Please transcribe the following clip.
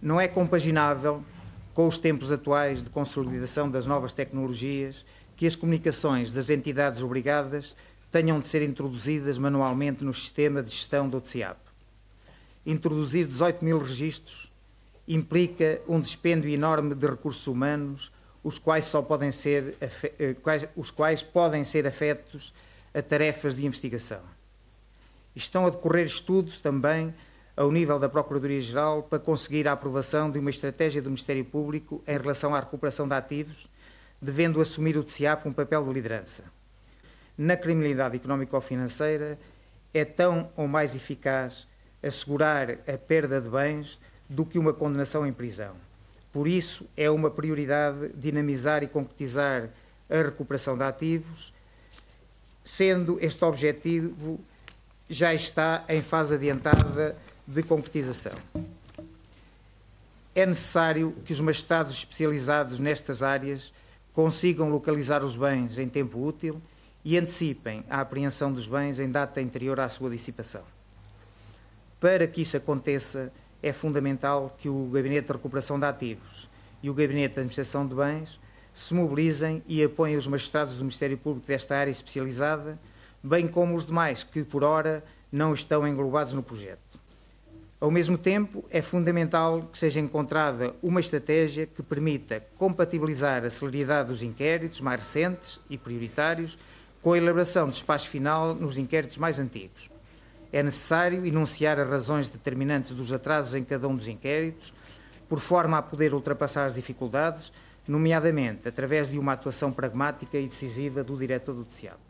não é compaginável com os tempos atuais de consolidação das novas tecnologias que as comunicações das entidades obrigadas tenham de ser introduzidas manualmente no sistema de gestão do TCIAP. Introduzir 18 mil registros implica um dispêndio enorme de recursos humanos, os quais, só podem ser, eh, os quais podem ser afetos a tarefas de investigação. Estão a decorrer estudos também ao nível da Procuradoria-Geral para conseguir a aprovação de uma estratégia do Ministério Público em relação à recuperação de ativos, devendo assumir o TCIAP um papel de liderança. Na criminalidade económico-financeira, é tão ou mais eficaz assegurar a perda de bens do que uma condenação em prisão. Por isso, é uma prioridade dinamizar e concretizar a recuperação de ativos, sendo este objetivo já está em fase adiantada de concretização. É necessário que os magistrados especializados nestas áreas consigam localizar os bens em tempo útil e antecipem a apreensão dos bens em data anterior à sua dissipação. Para que isso aconteça, é fundamental que o Gabinete de Recuperação de Ativos e o Gabinete de Administração de Bens se mobilizem e apoiem os magistrados do Ministério Público desta área especializada, bem como os demais que, por hora, não estão englobados no projeto. Ao mesmo tempo, é fundamental que seja encontrada uma estratégia que permita compatibilizar a celeridade dos inquéritos mais recentes e prioritários com a elaboração de espaço final nos inquéritos mais antigos é necessário enunciar as razões determinantes dos atrasos em cada um dos inquéritos, por forma a poder ultrapassar as dificuldades, nomeadamente através de uma atuação pragmática e decisiva do diretor do TCIAP.